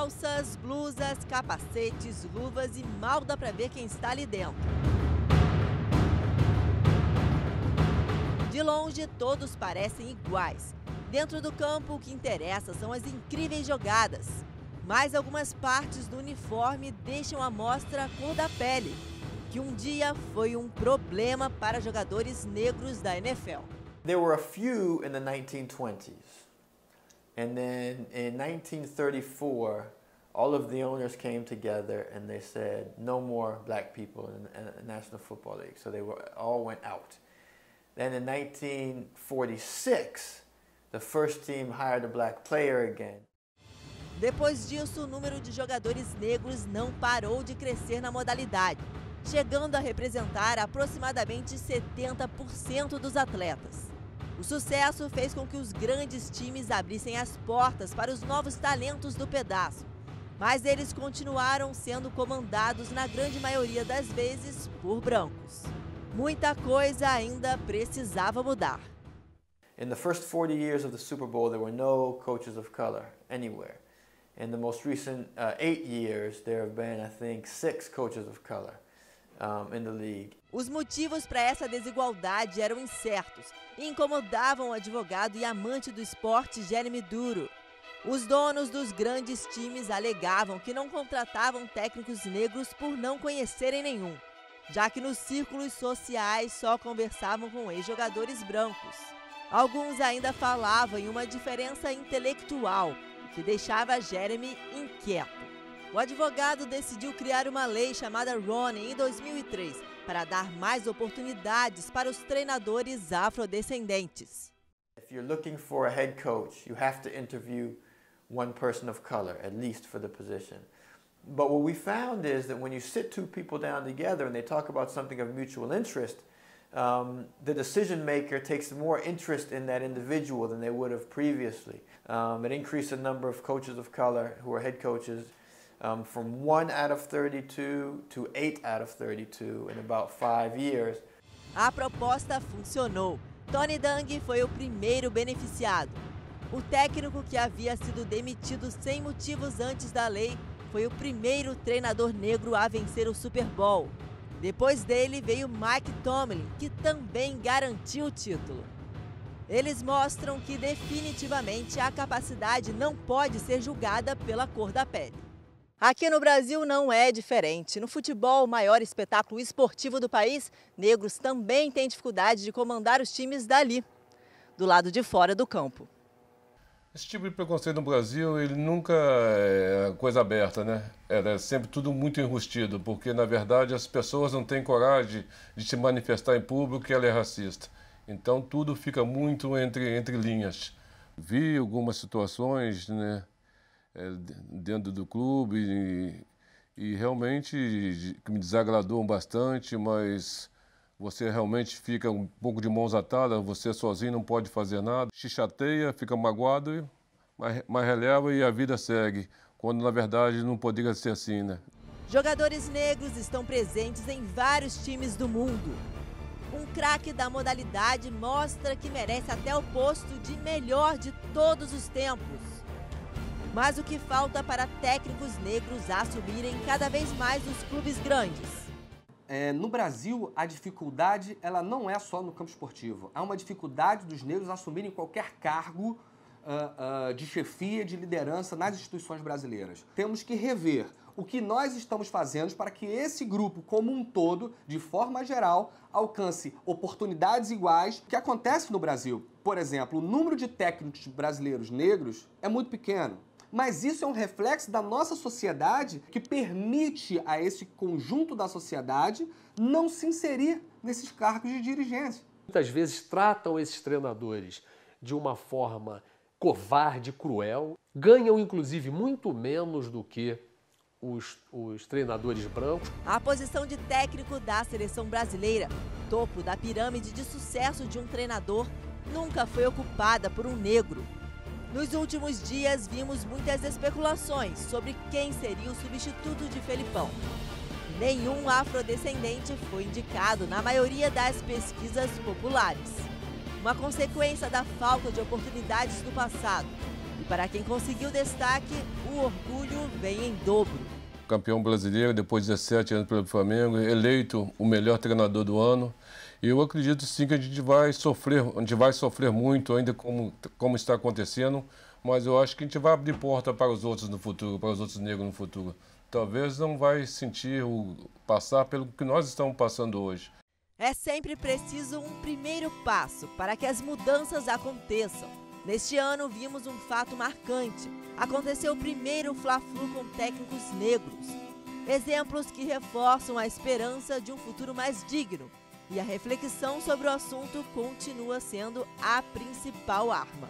calças, blusas, capacetes, luvas e mal dá para ver quem está ali dentro. De longe, todos parecem iguais. Dentro do campo, o que interessa são as incríveis jogadas. Mas algumas partes do uniforme deixam à mostra a cor da pele, que um dia foi um problema para jogadores negros da NFL. There were a few in the 1920s. And then in 1934, all of the owners came together and they said, no more black people in the National Football League. So they were, all went out. Then in 1946, the first team hired a black player again. Depois disso, o número de jogadores negros não parou de crescer na modalidade, chegando a representar aproximadamente 70% dos atletas. O sucesso fez com que os grandes times abrissem as portas para os novos talentos do pedaço, mas eles continuaram sendo comandados na grande maioria das vezes por brancos. Muita coisa ainda precisava mudar. In the first 40 years of the Super Bowl, there were no coaches of color anywhere. In the most recent uh, eight years, there have been, I think, six coaches of color Os motivos para essa desigualdade eram incertos e incomodavam o advogado e amante do esporte Jeremy Duro. Os donos dos grandes times alegavam que não contratavam técnicos negros por não conhecerem nenhum, já que nos círculos sociais só conversavam com ex-jogadores brancos. Alguns ainda falavam em uma diferença intelectual, que deixava Jeremy inquieto. O advogado decidiu criar uma lei chamada Ronin em 2003 para dar mais oportunidades para os treinadores afrodescendentes. If you're looking for a head coach, you have to interview one person of color at least for the position. But what we found is that when you sit two people down together and they talk about something of mutual interest, um, the decision maker takes more interest in that individual than they would have previously. Um, it increased the number of coaches of color who are head coaches um, from 1 out of 32 to 8 out of 32 in about five years. A proposta funcionou. Tony Dung foi o primeiro beneficiado. O técnico que havia sido demitido sem motivos antes da lei foi o primeiro treinador negro a vencer o Super Bowl. Depois dele veio Mike Tomlin, que também garantiu o título. Eles mostram que definitivamente a capacidade não pode ser julgada pela cor da pele. Aqui no Brasil não é diferente. No futebol, o maior espetáculo esportivo do país, negros também têm dificuldade de comandar os times dali, do lado de fora do campo. Esse tipo de preconceito no Brasil, ele nunca é coisa aberta, né? É sempre tudo muito enrustido, porque na verdade as pessoas não têm coragem de se manifestar em público que ela é racista. Então tudo fica muito entre, entre linhas. Vi algumas situações, né, é, dentro do clube e, e realmente me desagradou bastante, mas você realmente fica um pouco de mãos atadas, você sozinho não pode fazer nada, se chateia, fica magoado, mas, mas releva e a vida segue, quando na verdade não poderia ser assim, né? Jogadores negros estão presentes em vários times do mundo. Um craque da modalidade mostra que merece até o posto de melhor de todos os tempos. Mas o que falta para técnicos negros assumirem cada vez mais os clubes grandes? É, no Brasil, a dificuldade ela não é só no campo esportivo. Há uma dificuldade dos negros assumirem qualquer cargo uh, uh, de chefia, de liderança nas instituições brasileiras. Temos que rever o que nós estamos fazendo para que esse grupo, como um todo, de forma geral, alcance oportunidades iguais que acontece no Brasil. Por exemplo, o número de técnicos brasileiros negros é muito pequeno mas isso é um reflexo da nossa sociedade que permite a esse conjunto da sociedade não se inserir nesses cargos de dirigência. Muitas vezes tratam esses treinadores de uma forma covarde, cruel, ganham inclusive muito menos do que os, os, treinadores brancos. A posição de técnico da seleção brasileira, topo da pirâmide de sucesso de um treinador, nunca foi ocupada por um negro. Nos últimos dias, vimos muitas especulações sobre quem seria o substituto de Felipão. Nenhum afrodescendente foi indicado na maioria das pesquisas populares. Uma consequência da falta de oportunidades do passado. para quem conseguiu destaque, o orgulho vem em dobro. Campeão brasileiro depois de 17 anos pelo Flamengo, eleito o melhor treinador do ano. Eu acredito sim que a gente vai sofrer, a gente vai sofrer muito ainda como, como está acontecendo, mas eu acho que a gente vai abrir porta para os outros no futuro, para os outros negros no futuro. Talvez não vai sentir o passar pelo que nós estamos passando hoje. É sempre preciso um primeiro passo para que as mudanças aconteçam. Neste ano vimos um fato marcante. Aconteceu o primeiro Fla-Flu com técnicos negros. Exemplos que reforçam a esperança de um futuro mais digno. E a reflexão sobre o assunto continua sendo a principal arma.